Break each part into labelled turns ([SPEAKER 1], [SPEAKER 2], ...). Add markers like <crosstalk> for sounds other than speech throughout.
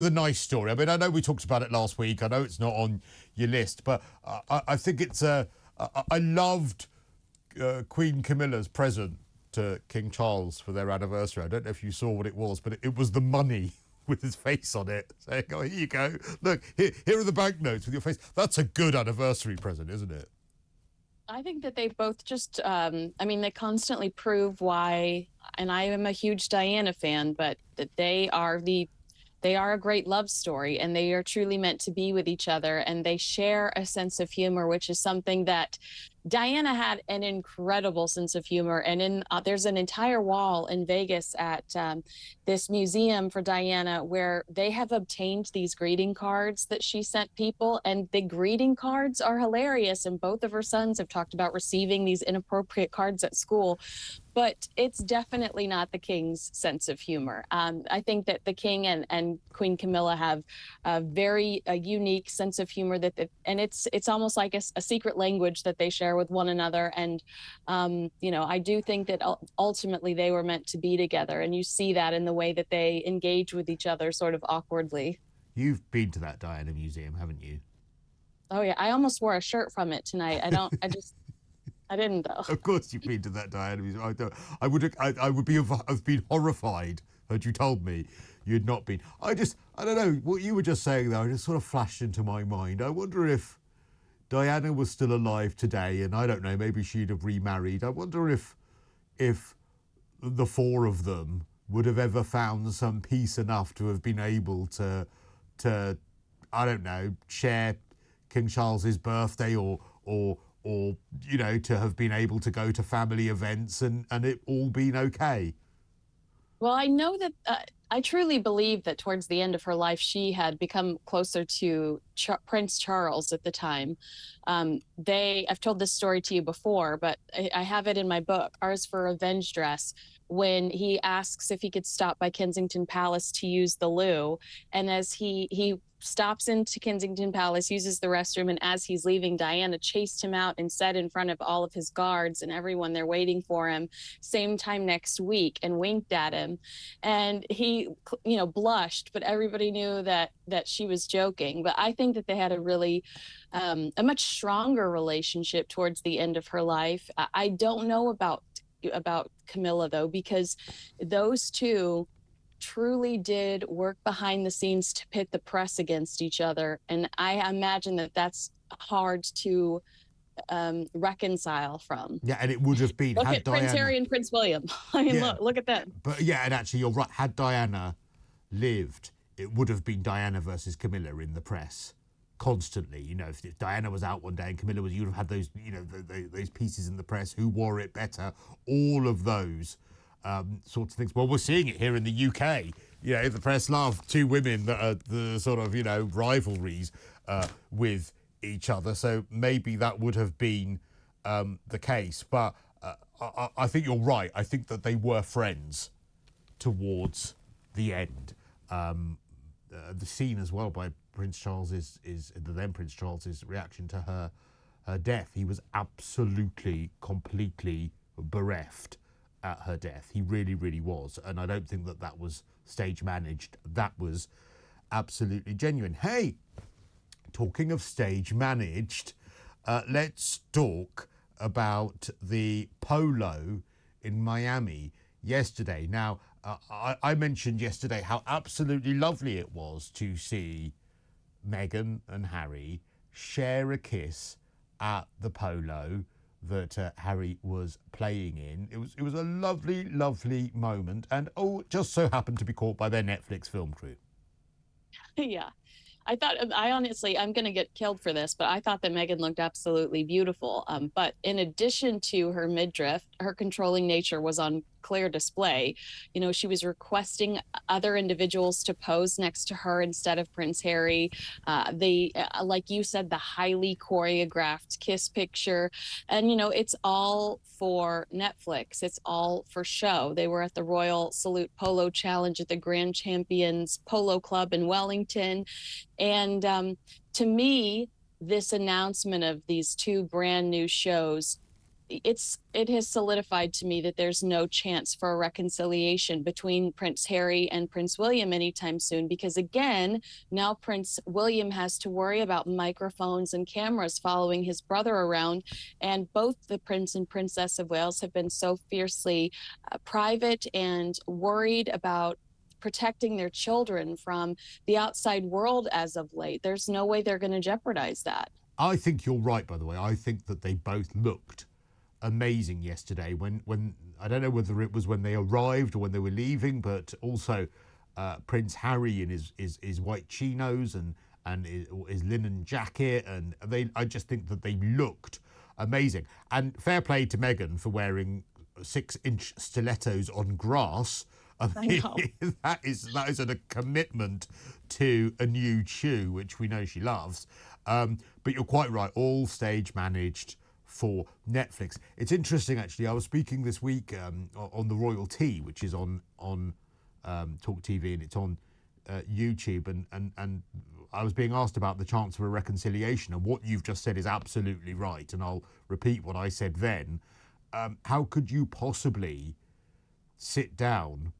[SPEAKER 1] the nice story. I mean, I know we talked about it last week. I know it's not on your list, but I, I think it's a. I loved uh, Queen Camilla's present to King Charles for their anniversary. I don't know if you saw what it was, but it, it was the money <laughs> with his face on it, saying, "Oh, here you go. Look, here, here are the banknotes with your face." That's a good anniversary present, isn't it?
[SPEAKER 2] I think that they both just, um, I mean, they constantly prove why, and I am a huge Diana fan, but that they are the they are a great love story and they are truly meant to be with each other and they share a sense of humor which is something that Diana had an incredible sense of humor, and in uh, there's an entire wall in Vegas at um, this museum for Diana where they have obtained these greeting cards that she sent people, and the greeting cards are hilarious. And both of her sons have talked about receiving these inappropriate cards at school, but it's definitely not the king's sense of humor. Um, I think that the king and, and Queen Camilla have a very a unique sense of humor that, they, and it's it's almost like a, a secret language that they share with one another. And, um, you know, I do think that ultimately they were meant to be together. And you see that in the way that they engage with each other sort of awkwardly.
[SPEAKER 1] You've been to that Diana Museum, haven't you?
[SPEAKER 2] Oh, yeah. I almost wore a shirt from it tonight. I don't, I just. I didn't though.
[SPEAKER 1] Of course, you've been to that Diana. I, don't, I would, I, I would be have been horrified had you told me you'd not been. I just, I don't know what you were just saying though. I just sort of flashed into my mind. I wonder if Diana was still alive today, and I don't know, maybe she'd have remarried. I wonder if if the four of them would have ever found some peace enough to have been able to to I don't know share King Charles's birthday or or or you know to have been able to go to family events and and it all been okay.
[SPEAKER 2] Well, I know that uh, I truly believe that towards the end of her life, she had become closer to Prince Charles at the time. Um, they, I've told this story to you before, but I, I have it in my book, Ours for Revenge Dress, when he asks if he could stop by Kensington Palace to use the loo. And as he, he stops into Kensington Palace, uses the restroom, and as he's leaving, Diana chased him out and said in front of all of his guards and everyone there waiting for him, same time next week, and winked at him. And he, you know, blushed, but everybody knew that that she was joking. But I think that they had a really um, a much stronger relationship towards the end of her life. I don't know about about Camilla though, because those two truly did work behind the scenes to pit the press against each other. And I imagine that that's hard to um, reconcile from.
[SPEAKER 1] Yeah, and it would have been
[SPEAKER 2] look at Diana... Prince Harry and Prince William. <laughs> I mean, yeah. look, look at that.
[SPEAKER 1] But yeah, and actually, you're right. Had Diana lived, it would have been Diana versus Camilla in the press constantly. You know, if, if Diana was out one day and Camilla was, you'd have had those, you know, the, the, those pieces in the press. Who wore it better? All of those um, sorts of things. Well, we're seeing it here in the UK. You know, the press love two women that are the sort of, you know, rivalries uh, with each other. So maybe that would have been um, the case. But uh, I, I, think you're right. I think that they were friends towards the end. Um, uh, the scene as well by Prince Charles is, is the then Prince Charles's reaction to her, her death. He was absolutely, completely bereft at her death. He really, really was. And I don't think that that was stage managed. That was absolutely genuine. Hey, talking of stage managed, uh, let's talk about the polo in Miami yesterday. Now, uh, I, I mentioned yesterday how absolutely lovely it was to see Meghan and Harry share a kiss at the polo that uh, Harry was playing in. It was it was a lovely, lovely moment, and oh, just so happened to be caught by their Netflix film crew. <laughs>
[SPEAKER 2] Yeah, I thought I honestly I'm going to get killed for this, but I thought that Meghan looked absolutely beautiful. Um, but in addition to her midriff, her controlling nature was on clear display. You know, she was requesting other individuals to pose next to her instead of Prince Harry. Uh, the, uh, like you said, the highly choreographed kiss picture. And, you know, it's all for Netflix, it's all for show. They were at the Royal Salute Polo Challenge at the Grand Champions Polo Club in Wellington. And um, to me, this announcement of these two brand new shows it's it has solidified to me that there's no chance for a reconciliation between Prince Harry and Prince William anytime soon because again now Prince William has to worry about microphones and cameras following his brother around and both the prince and princess of Wales have been so fiercely uh, private and worried about protecting their children from the outside world as of late. There's no way they're going to jeopardize that.
[SPEAKER 1] I think you're right by the way. I think that they both looked amazing yesterday when when I don't know whether it was when they arrived or when they were leaving, but also uh, Prince Harry in his, his his white chinos and and his, his linen jacket, and they I just think that they looked amazing. And fair play to Meghan for wearing six inch stilettos on grass.
[SPEAKER 2] I mean, <laughs>
[SPEAKER 1] that is that is a commitment to a new shoe, which we know she loves. Um, but you're quite right, all stage managed for Netflix. It's interesting, actually. I was speaking this week um, on the Royal Tea, which is on on um, Talk TV and it's on uh, YouTube, and, and and I was being asked about the chance of a reconciliation, and what you've just said is absolutely right. And I'll repeat what I said then. Um, how could you possibly sit down?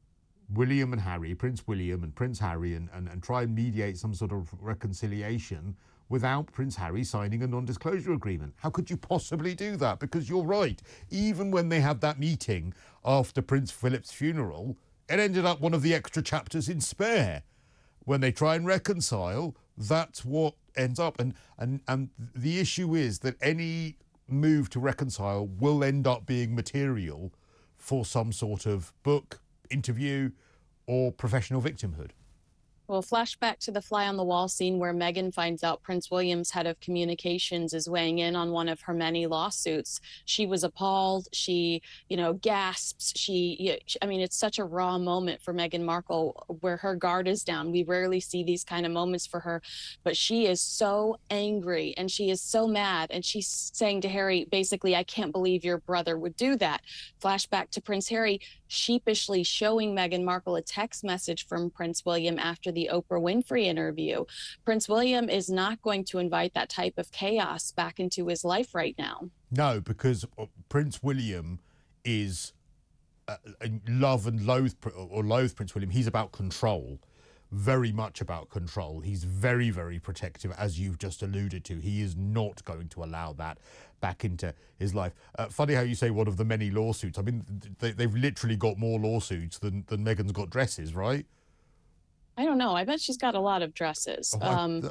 [SPEAKER 1] William and Harry, Prince William and Prince Harry, and, and, and try and mediate some sort of reconciliation without Prince Harry signing a non disclosure agreement. How could you possibly do that? Because you're right. Even when they had that meeting after Prince Philip's funeral, it ended up one of the extra chapters in Spare. When they try and reconcile, that's what ends up. And, and, and the issue is that any move to reconcile will end up being material for some sort of book, interview, or professional victimhood.
[SPEAKER 2] Well, flashback to the fly on the wall scene where Meghan finds out Prince William's head of communications is weighing in on one of her many lawsuits. She was appalled. She, you know, gasps. She, I mean, it's such a raw moment for Meghan Markle where her guard is down. We rarely see these kind of moments for her, but she is so angry and she is so mad. And she's saying to Harry, basically, I can't believe your brother would do that. Flashback to Prince Harry sheepishly showing Meghan Markle a text message from Prince William after the Oprah Winfrey interview. Prince William is not going to invite that type of chaos back into his life right now.
[SPEAKER 1] No, because uh, Prince William is uh, love and loathe or loathe Prince William. He's about control very much about control. He's very, very protective, as you've just alluded to. He is not going to allow that back into his life. Uh, funny how you say one of the many lawsuits. I mean, they, have literally got more lawsuits than, than Meghan's got dresses, right?
[SPEAKER 2] I don't know. I bet she's got a lot of dresses.
[SPEAKER 1] Oh, um...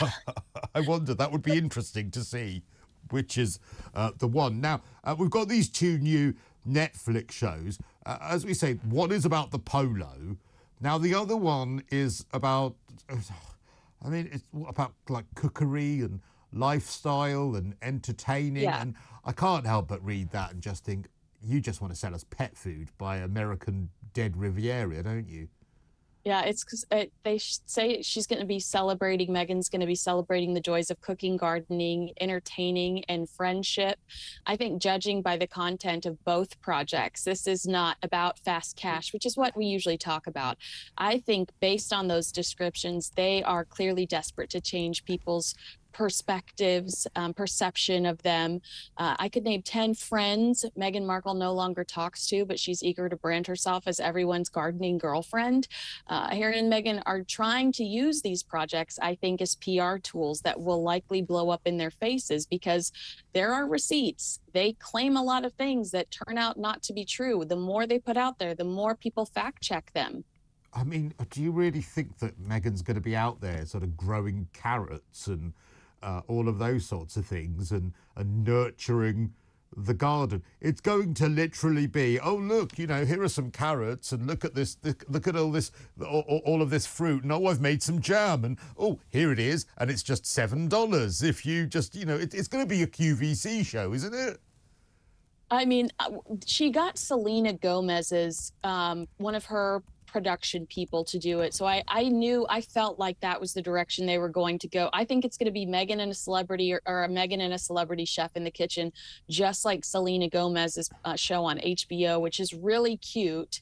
[SPEAKER 1] I, <laughs> I, wonder. That would be interesting to see which is uh, the one. Now, uh, we've got these two new Netflix shows. Uh, as we say, one is about the polo, now the other one is about, <sighs> I mean, it's about like cookery and lifestyle and entertaining, yeah. and I can't help but read that and just think, you just want to sell us pet food by American Dead Riviera, don't you?
[SPEAKER 2] Yeah, it's because it, uh, they say she's going to be celebrating, Meghan's going to be celebrating the joys of cooking, gardening, entertaining, and friendship. I think, judging by the content of both projects, this is not about fast cash, which is what we usually talk about. I think, based on those descriptions, they are clearly desperate to change people's perspectives, um, perception of them. Uh, I could name 10 friends Meghan Markle no longer talks to, but she's eager to brand herself as everyone's gardening girlfriend. Uh, Harry and Meghan are trying to use these projects, I think, as PR tools that will likely blow up in their faces because there are receipts. They claim a lot of things that turn out not to be true. The more they put out there, the more people fact check them.
[SPEAKER 1] I mean, do you really think that Meghan's going to be out there sort of growing carrots and uh, all of those sorts of things and, and nurturing the garden. It's going to literally be, oh look, you know, here are some carrots, and look at this, look at all this, all, all of this fruit, and oh, I've made some jam, and oh, here it is, and it's just seven dollars. If you just, you know, it, it's going to be a QVC show, isn't it?
[SPEAKER 2] I mean, uh, she got Selena Gomez's um, one of her production people to do it. So I, I knew, I felt like that was the direction they were going to go. I think it's going to be Meghan and a celebrity or, or a Meghan and a celebrity chef in the kitchen, just like Selena Gomez's uh, show on HBO, which is really cute.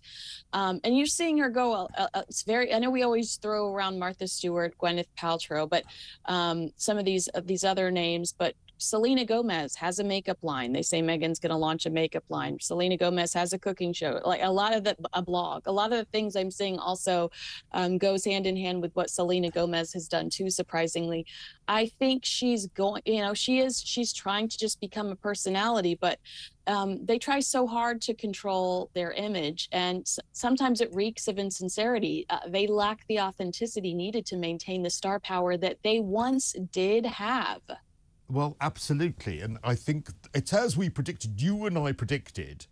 [SPEAKER 2] Um, and you're seeing her go, uh, uh, it's very, I know we always throw around Martha Stewart, Gwyneth Paltrow, but um, some of these, uh, these other names, but Selena Gomez has a makeup line. They say Meghan's going to launch a makeup line. Selena Gomez has a cooking show. Like a lot of the a blog, a lot of the things I'm seeing also um, goes hand in hand with what Selena Gomez has done too. Surprisingly, I think she's going. You know, she is. She's trying to just become a personality, but um, they try so hard to control their image, and sometimes it reeks of insincerity. Uh, they lack the authenticity needed to maintain the star power that they once did have.
[SPEAKER 1] Well, absolutely. And I think it's as we predicted, you and I predicted,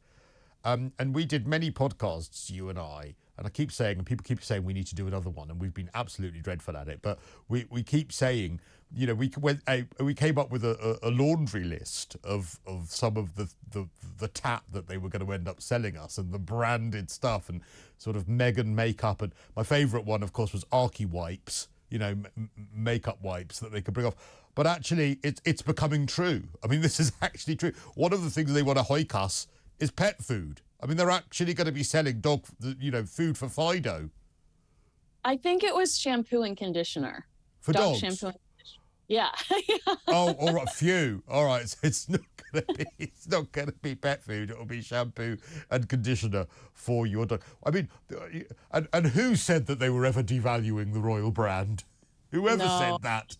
[SPEAKER 1] um, and we did many podcasts, you and I, and I keep saying, and people keep saying we need to do another one, and we've been absolutely dreadful at it. But we, we keep saying, you know, we went, we came up with a, a laundry list of, of some of the, the the tap that they were going to end up selling us, and the branded stuff, and sort of Meghan makeup, and my favourite one, of course, was Archie wipes, you know, m- makeup wipes that they could bring off. But actually, it's it's becoming true. I mean, <laughs> this is actually true. One of the things they want to hoik us is pet food. I mean, they're actually going to be selling dog, you know, food for Fido
[SPEAKER 2] I think it was shampoo and conditioner.
[SPEAKER 1] for
[SPEAKER 2] Dog
[SPEAKER 1] dogs.
[SPEAKER 2] shampoo. And. <laughs> Yeah.
[SPEAKER 1] Oh, all right, phew. All right, so it's not gonna <laughs> be it's not gonna be pet food. It'll be shampoo and conditioner for your dog. I mean, and and who said that they were ever devaluing the royal brand? Whoever
[SPEAKER 2] No.
[SPEAKER 1] said that?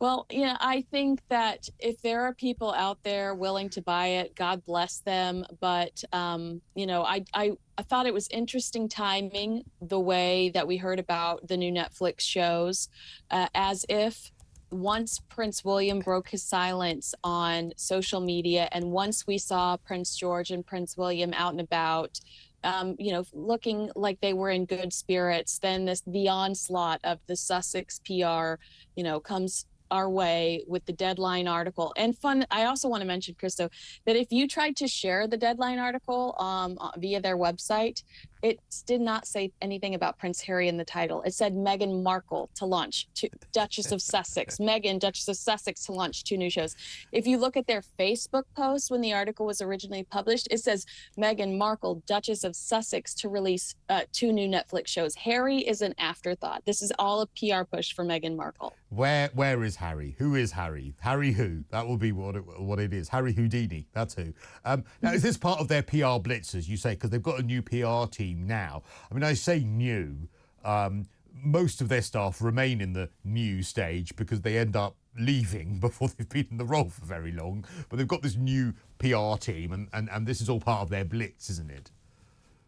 [SPEAKER 2] Well, yeah, I think that if there are people out there willing to buy it, God bless them. But um, you know, I, I I thought it was interesting timing the way that we heard about the new Netflix shows, uh, as if once Prince William broke his silence on social media, and once we saw Prince George and Prince William out and about. Um, you know, looking like they were in good spirits, then this the onslaught of the Sussex PR, you know, comes our way with the deadline article. And fun i also want to mention Cristo that if you tried to share the deadline article um, uh, via their website it did not say anything about prince harry in the title. It said meghan markle to launch to duchess of sussex. <laughs> Meghan duchess of sussex to launch two new shows. If you look at their facebook post when the article was originally published it says meghan markle duchess of sussex to release uh, two new netflix shows. Harry is an afterthought. This is all a pr push for meghan markle
[SPEAKER 1] Where where is Harry? Who is Harry? Harry who? That will be what it, what it is. Harry Houdini. That's who. Um, now is this part of their PR blitz, as you say, because they've got a new PR team now? I mean, I say new. Um, most of their staff remain in the new stage because they end up leaving <laughs> before they've been in the role for very long. But they've got this new PR team, and, and, and this is all part of their blitz, isn't it?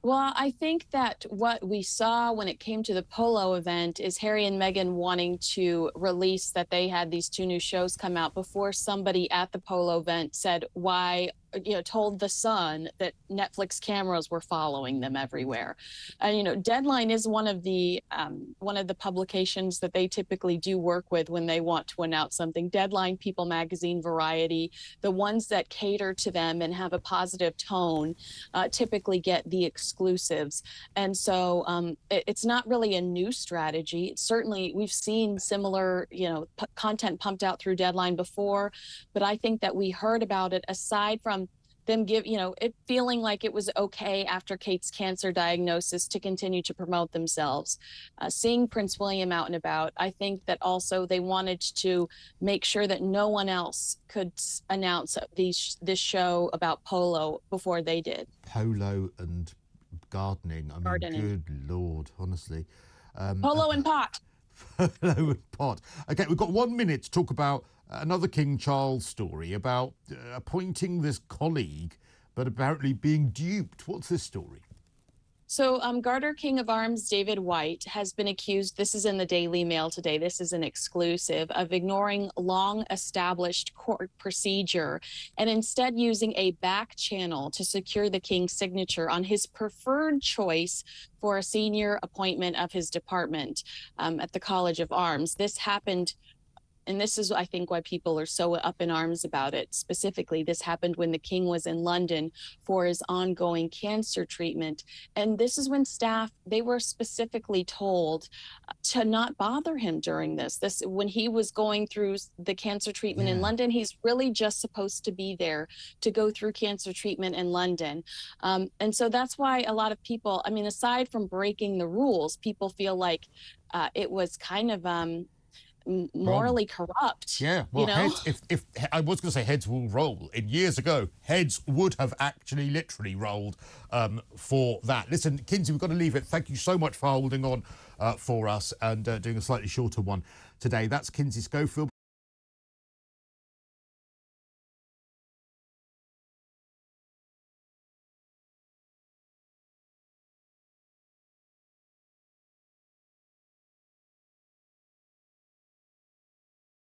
[SPEAKER 2] Well, I think that what we saw when it came to the polo event is Harry and Meghan wanting to release that they had these two new shows come out before somebody at the polo event said why you know told the sun that netflix cameras were following them everywhere. And you know deadline is one of the um, one of the publications that they typically do work with when they want to announce something. Deadline people magazine variety the ones that cater to them and have a positive tone uh, typically get the exclusives. And so um, it, it's not really a new strategy. Certainly we've seen similar you know p- content pumped out through deadline before but i think that we heard about it aside from them give you know it feeling like it was okay after kate's cancer diagnosis to continue to promote themselves uh, seeing prince william out and about i think that also they wanted to make sure that no one else could announce these this show about polo before they did
[SPEAKER 1] Polo and gardening. I mean,
[SPEAKER 2] Gardening.
[SPEAKER 1] good lord, honestly. Um,
[SPEAKER 2] polo and pot <laughs>
[SPEAKER 1] polo and pot. Okay, we've got one minute to talk about another King Charles story about uh, appointing this colleague, but apparently being duped. What's this story?
[SPEAKER 2] So, um, Garter King of Arms David White has been accused. This is in the Daily Mail today. This is an exclusive of ignoring long established court procedure and instead using a back channel to secure the king's signature on his preferred choice for a senior appointment of his department um, at the College of Arms. This happened and this is i think why people are so up in arms about it. Specifically this happened when the king was in london for his ongoing cancer treatment. And this is when staff they were specifically told uh, to not bother him during this. This when he was going through the cancer treatment in london he's really just supposed to be there to go through cancer treatment in london. Um, and so that's why a lot of people i mean aside from breaking the rules people feel like uh, it was kind of um, morally corrupt.
[SPEAKER 1] Yeah, well,
[SPEAKER 2] you know?
[SPEAKER 1] heads, if, if I was going to say heads will roll, in years ago, heads would have actually literally rolled um, for that. Listen, Kinsey, we've got to leave it. Thank you so much for holding on uh, for us and uh, doing a slightly shorter one today. That's Kinsey Schofield.